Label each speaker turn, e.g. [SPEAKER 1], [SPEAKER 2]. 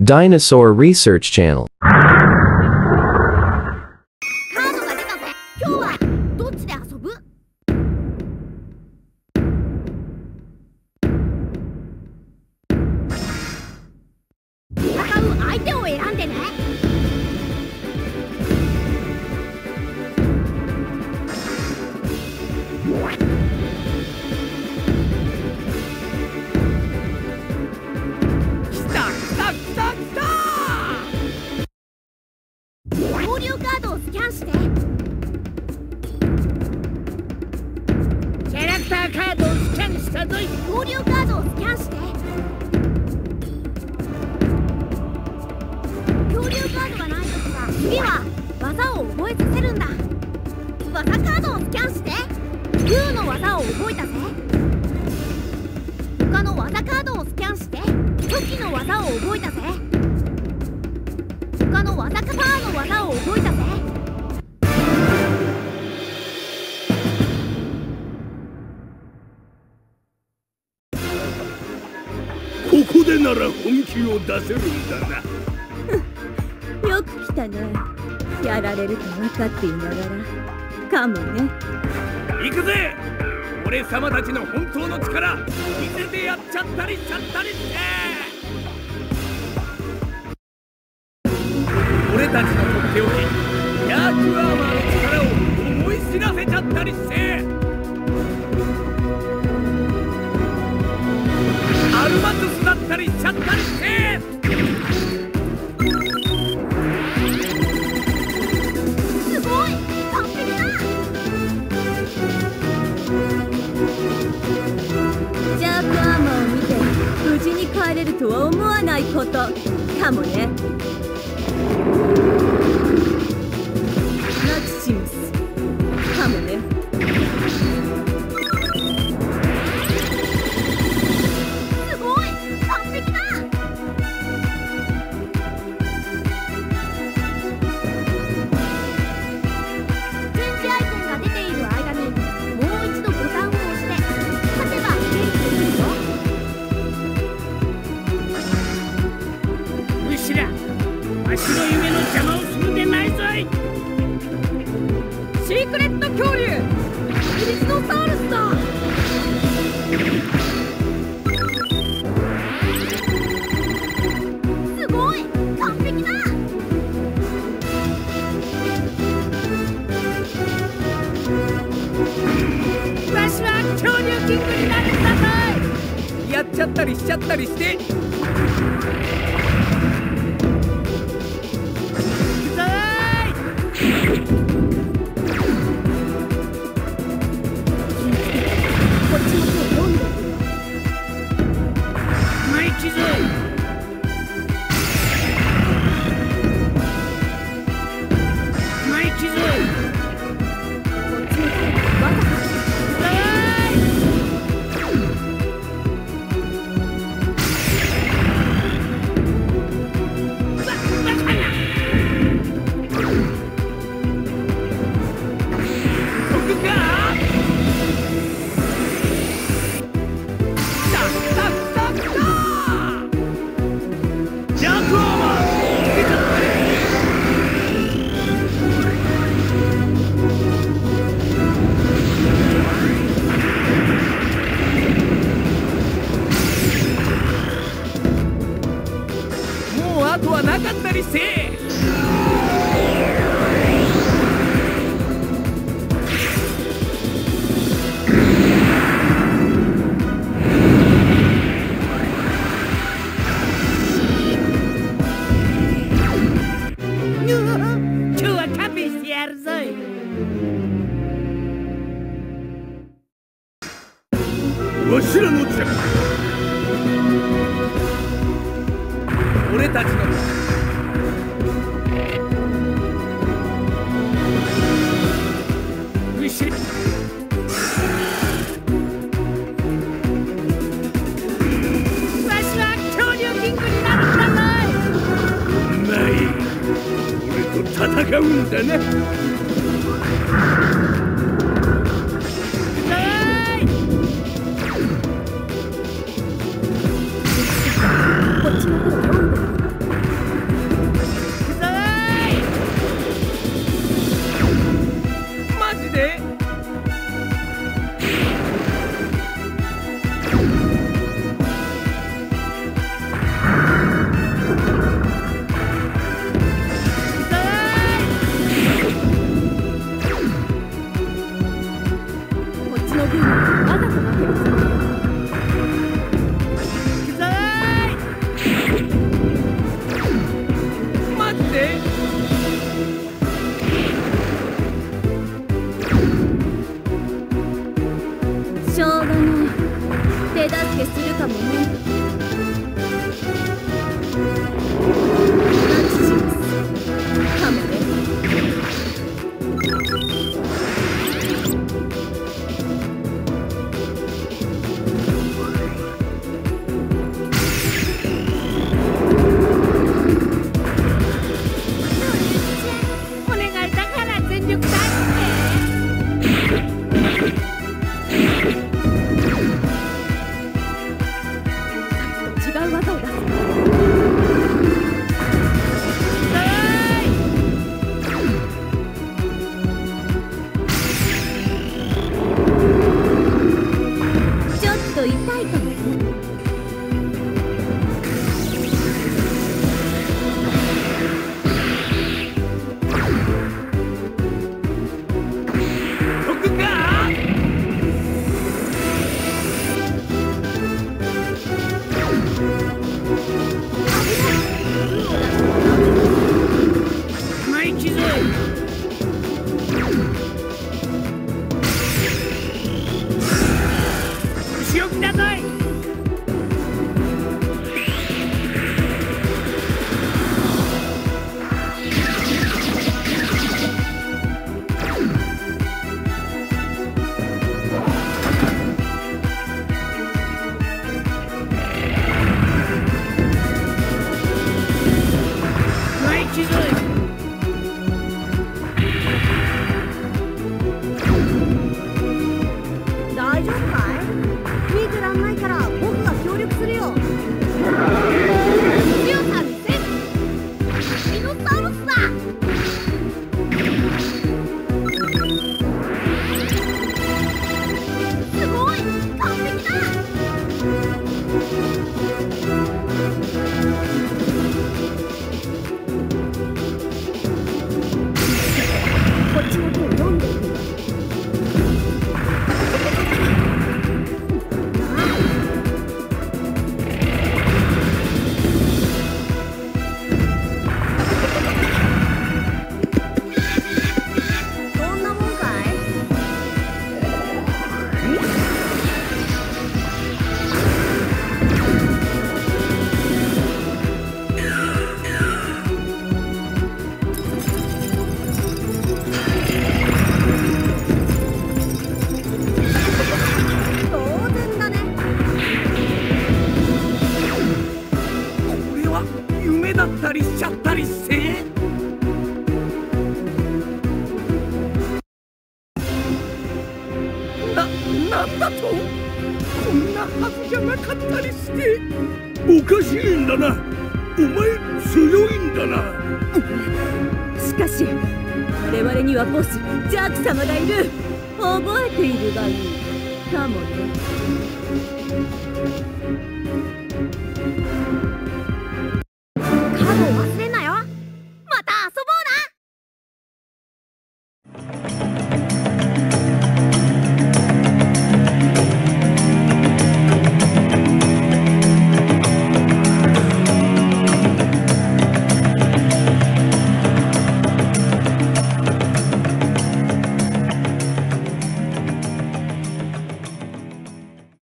[SPEAKER 1] Dinosaur Research Channel.
[SPEAKER 2] 次は技を覚えさせるんだ。技カードをスキャンして。U の技を覚えたぜ。他の技カードをスキャンして。初期の技を覚えたぜ。他の技カパーの技を覚えたぜ。
[SPEAKER 3] ここでなら本気を出せるんだな。
[SPEAKER 4] たねやられると分かっていながら。かもね。
[SPEAKER 3] 行くぜ。俺様たちの本当の力見せてやっちゃったりしちゃったりして。俺たちのとっておきヤークアーマーの力を思い知らせちゃったりして。アルマトスだったりしちゃったりして。
[SPEAKER 4] れるとは思わないこと。かもね。マキシムス。
[SPEAKER 2] 恐竜
[SPEAKER 3] キングになってください。やっちゃったりしちゃったりして。ジャわしらの邪魔俺たちの後ろわしは恐竜キングになるんだぞいない。俺と戦うんだな aquecido também. おかしいんだな。お前強いんだな。
[SPEAKER 4] しかし我々にはボスジャーク様がいる。覚えているがいい。かもね。